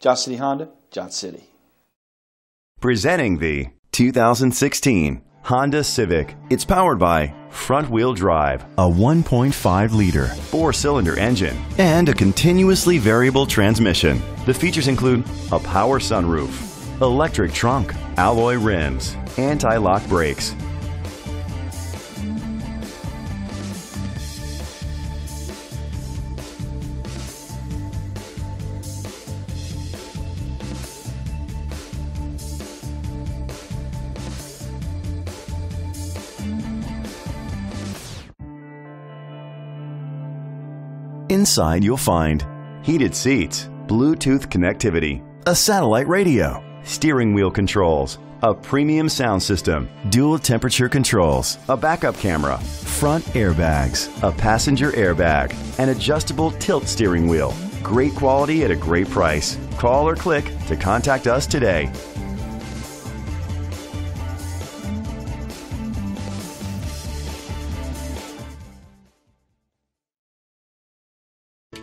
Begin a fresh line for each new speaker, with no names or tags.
Johnson City Honda, Johnson City.
Presenting the 2016 Honda Civic. It's powered by front wheel drive, a 1.5 liter four cylinder engine, and a continuously variable transmission. The features include a power sunroof, electric trunk, alloy rims, anti lock brakes. Inside, you'll find heated seats, Bluetooth connectivity, a satellite radio, steering wheel controls, a premium sound system, dual temperature controls, a backup camera, front airbags, a passenger airbag, an adjustable tilt steering wheel. Great quality at a great price. Call or click to contact us today.